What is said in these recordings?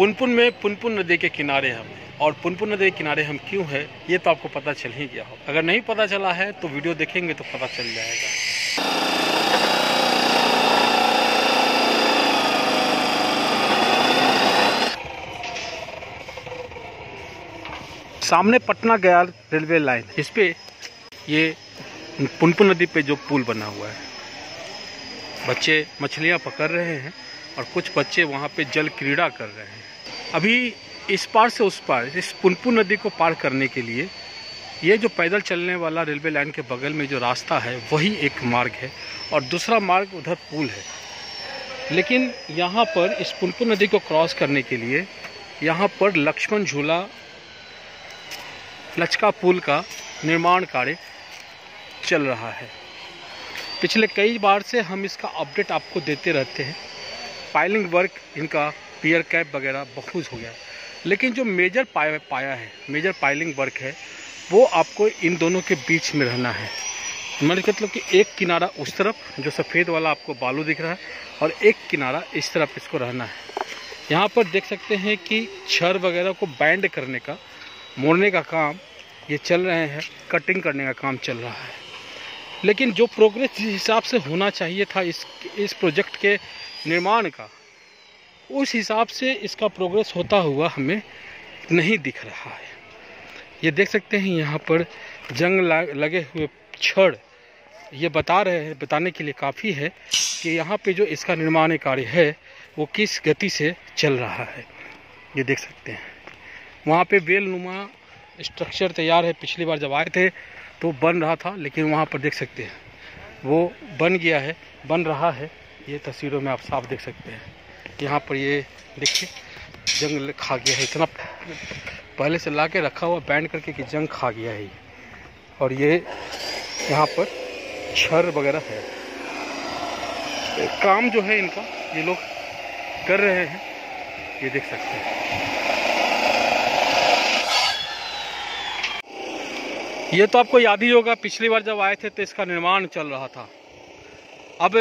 पुनपुन में, पुनपुन नदी के किनारे हम और पुनपुन नदी के किनारे हम क्यों हैं, ये तो आपको पता चल ही गया हो अगर नहीं पता चला है तो वीडियो देखेंगे तो पता चल जाएगा। सामने पटना गया रेलवे लाइन। इस पे ये पुनपुन नदी पे जो पुल बना हुआ है, बच्चे मछलियाँ पकड़ रहे हैं और कुछ बच्चे वहाँ पे जल क्रीड़ा कर रहे हैं। अभी इस पार से उस पार, इस पुनपुन नदी को पार करने के लिए, ये जो पैदल चलने वाला रेलवे लाइन के बगल में जो रास्ता है, वही एक मार्ग है और दूसरा मार्ग उधर पुल है। लेकिन यहाँ पर इस पुनपुन नदी को क्रॉस करने के लिए, यहाँ पर लक्ष्मण झूला, लचका पुल का निर्माण कार्य चल रहा है। पिछले कई बार से हम इसका अपडेट आपको देते रहते हैं। पाइलिंग वर्क इनका पियर कैप वगैरह बहुत हो गया। लेकिन जो मेजर पाया पाया है मेजर पाइलिंग वर्क है, वो आपको इन दोनों के बीच में रहना है। मतलब कि एक किनारा उस तरफ़, जो सफ़ेद वाला आपको बालू दिख रहा है, और एक किनारा इस तरफ़ इसको रहना है। यहाँ पर देख सकते हैं कि छर वगैरह को बैंड करने का, मोड़ने का काम, ये चल रहे हैं कटिंग करने का काम चल रहा है। लेकिन जो प्रोग्रेस जिस हिसाब से होना चाहिए था इस इस प्रोजेक्ट के निर्माण का उस हिसाब से इसका प्रोग्रेस होता हुआ हमें नहीं दिख रहा है। ये देख सकते हैं यहाँ पर जंग लगे हुए छड़ ये बता रहे हैं, बताने के लिए काफ़ी है कि यहाँ पे जो इसका निर्माण कार्य है, वो किस गति से चल रहा है। ये देख सकते हैं। वहाँ पे बेलनुमा स्ट्रक्चर तैयार है। पिछली बार जब आए थे तो बन रहा था, लेकिन वहाँ पर देख सकते हैं। वो बन गया है, बन रहा है। ये तस्वीरों में आप साफ़ देख सकते हैं। यहाँ पर ये देखिए जंग खा गया है इतना। पहले से ला के रखा हुआ, बैंड करके कि जंग खा गया है और ये यहाँ पर छर वगैरह है। काम जो है इनका, ये लोग कर रहे हैं। ये देख सकते हैं। ये तो आपको याद ही होगा, पिछली बार जब आए थे तो इसका निर्माण चल रहा था। अब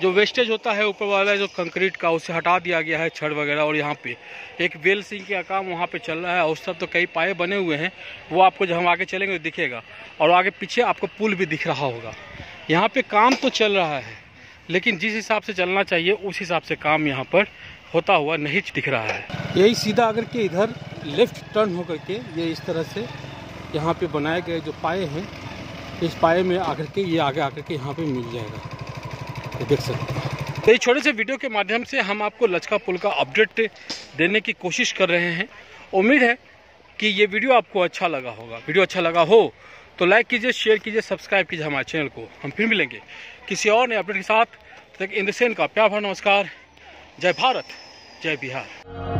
जो वेस्टेज होता है ऊपर वाला, जो कंक्रीट का, उसे हटा दिया गया है छड़ वगैरह और यहाँ पे। एक बेल सिंह का काम वहाँ पे चल रहा है, और सब तो कई पाए बने हुए हैं। वो आपको जब हम आगे चलेंगे तो दिखेगा। और आगे पीछे आपको पुल भी दिख रहा होगा। यहाँ पे काम तो चल रहा है, लेकिन जिस हिसाब से चलना चाहिए, उस हिसाब से काम यहाँ पर होता हुआ नहीं दिख रहा है। यही सीधा अगर के इधर लेफ़्ट टर्न होकर के ये इस तरह से यहाँ पे बनाए गए जो पाए हैं, इस पाए में आकर के ये आगे आकर के यहाँ पे मिल जाएगा। देख सकते हैं। तो ये छोटे से वीडियो के माध्यम से हम आपको लचका पुल का अपडेट देने की कोशिश कर रहे हैं। उम्मीद है कि ये वीडियो आपको अच्छा लगा होगा। वीडियो अच्छा लगा हो तो लाइक कीजिए, शेयर कीजिए, सब्सक्राइब कीजिए हमारे चैनल को। हम फिर मिलेंगे किसी और नए अपडेट के साथ। तक इंद्रसेन का प्यार भरा नमस्कार। जय भारत, जय बिहार।